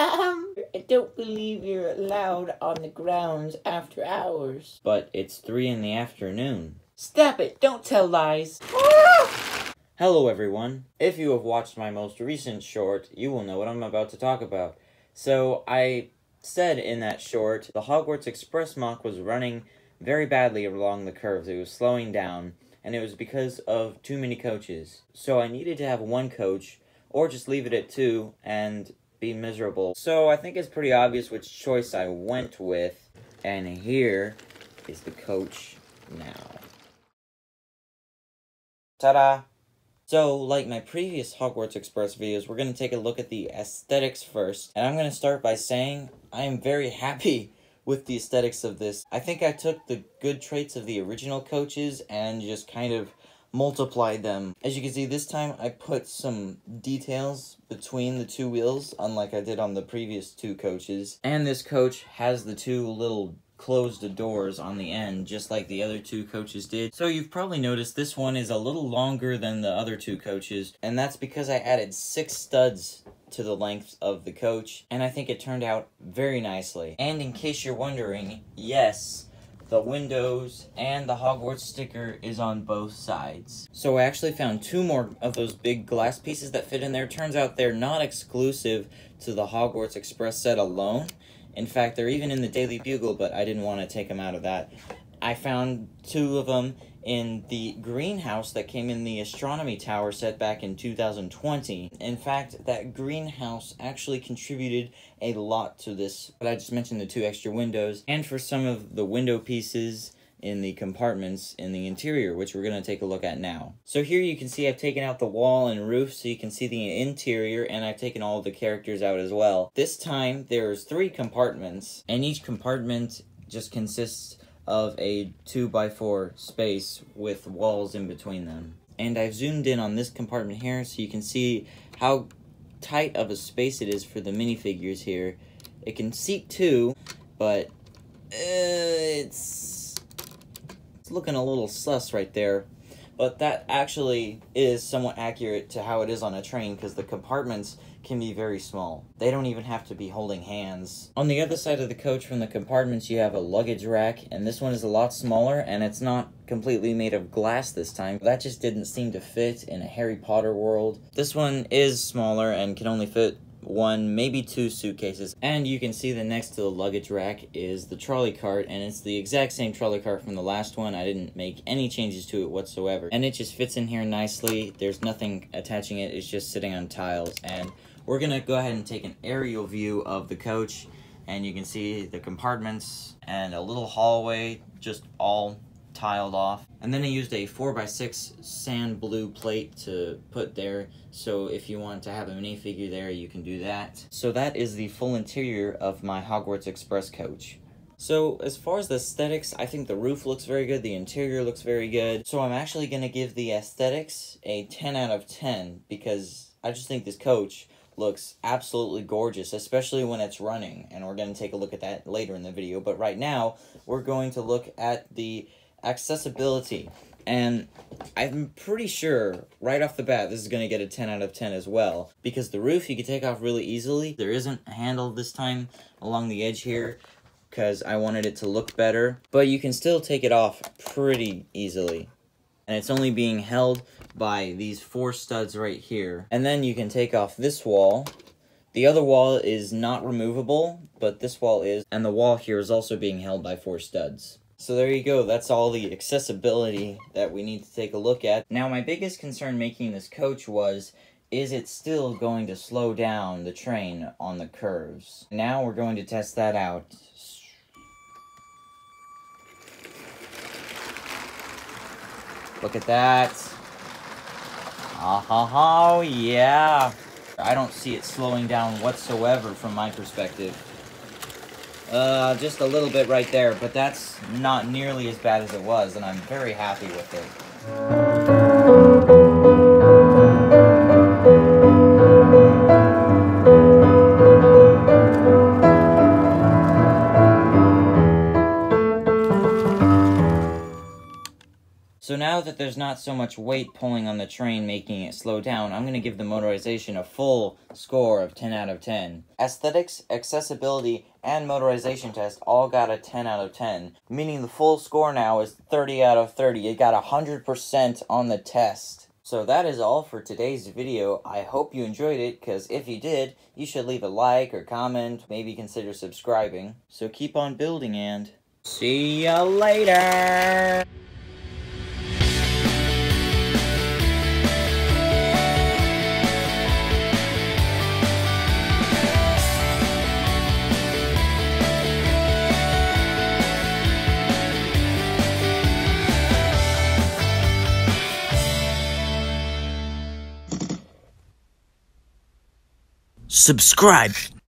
Um, I don't believe you're allowed on the grounds after hours. But it's 3 in the afternoon. Stop it, don't tell lies. Hello everyone. If you have watched my most recent short, you will know what I'm about to talk about. So, I said in that short, the Hogwarts Express MOC was running very badly along the curves. It was slowing down, and it was because of too many coaches. So I needed to have one coach, or just leave it at two, and be miserable. So I think it's pretty obvious which choice I went with, and here is the coach now. Ta-da! So, like my previous Hogwarts Express videos, we're going to take a look at the aesthetics first. And I'm going to start by saying I am very happy with the aesthetics of this. I think I took the good traits of the original coaches and just kind of multiplied them. As you can see, this time I put some details between the two wheels, unlike I did on the previous two coaches. And this coach has the two little closed doors on the end, just like the other two coaches did. So you've probably noticed this one is a little longer than the other two coaches, and that's because I added six studs to the length of the coach, and I think it turned out very nicely. And in case you're wondering, yes, the windows and the Hogwarts sticker is on both sides. So I actually found two more of those big glass pieces that fit in there. Turns out they're not exclusive to the Hogwarts Express set alone. In fact, they're even in the Daily Bugle, but I didn't want to take them out of that. I found two of them in the greenhouse that came in the astronomy tower set back in 2020. In fact, that greenhouse actually contributed a lot to this, but I just mentioned the two extra windows, and for some of the window pieces in the compartments in the interior, which we're going to take a look at now. So here you can see I've taken out the wall and roof so you can see the interior, and I've taken all the characters out as well. This time, there's three compartments, and each compartment just consists of a 2x4 space with walls in between them. And I've zoomed in on this compartment here so you can see how tight of a space it is for the minifigures here. It can seat two, but uh, it's looking a little sus right there. But that actually is somewhat accurate to how it is on a train because the compartments can be very small. They don't even have to be holding hands. On the other side of the coach from the compartments you have a luggage rack and this one is a lot smaller and it's not completely made of glass this time. That just didn't seem to fit in a Harry Potter world. This one is smaller and can only fit one, maybe two suitcases. And you can see the next to the luggage rack is the trolley cart, and it's the exact same trolley cart from the last one. I didn't make any changes to it whatsoever. And it just fits in here nicely. There's nothing attaching it. It's just sitting on tiles. And we're to go ahead and take an aerial view of the coach. And you can see the compartments and a little hallway just all tiled off. And then I used a 4x6 sand blue plate to put there, so if you want to have a minifigure there, you can do that. So that is the full interior of my Hogwarts Express coach. So, as far as the aesthetics, I think the roof looks very good, the interior looks very good. So I'm actually going to give the aesthetics a 10 out of 10, because I just think this coach looks absolutely gorgeous, especially when it's running. And we're going to take a look at that later in the video. But right now, we're going to look at the accessibility. And I'm pretty sure right off the bat this is going to get a 10 out of 10 as well. Because the roof you can take off really easily. There isn't a handle this time along the edge here because I wanted it to look better. But you can still take it off pretty easily. And it's only being held by these four studs right here. And then you can take off this wall. The other wall is not removable, but this wall is. And the wall here is also being held by four studs. So there you go, that's all the accessibility that we need to take a look at. Now my biggest concern making this coach was, is it still going to slow down the train on the curves? Now we're going to test that out. Look at that. Ha ha, yeah. I don't see it slowing down whatsoever from my perspective. Uh, just a little bit right there, but that's not nearly as bad as it was, and I'm very happy with it. So now that there's not so much weight pulling on the train making it slow down, I'm going to give the motorization a full score of 10 out of 10. Aesthetics, accessibility, and motorization test all got a 10 out of 10, meaning the full score now is 30 out of 30. It got 100% on the test. So that is all for today's video. I hope you enjoyed it, because if you did, you should leave a like or comment, maybe consider subscribing. So keep on building and see ya later! Subscribe